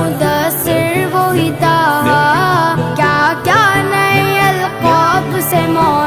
मुदसर वो ही था क्या क्या नए अलकाब से मौत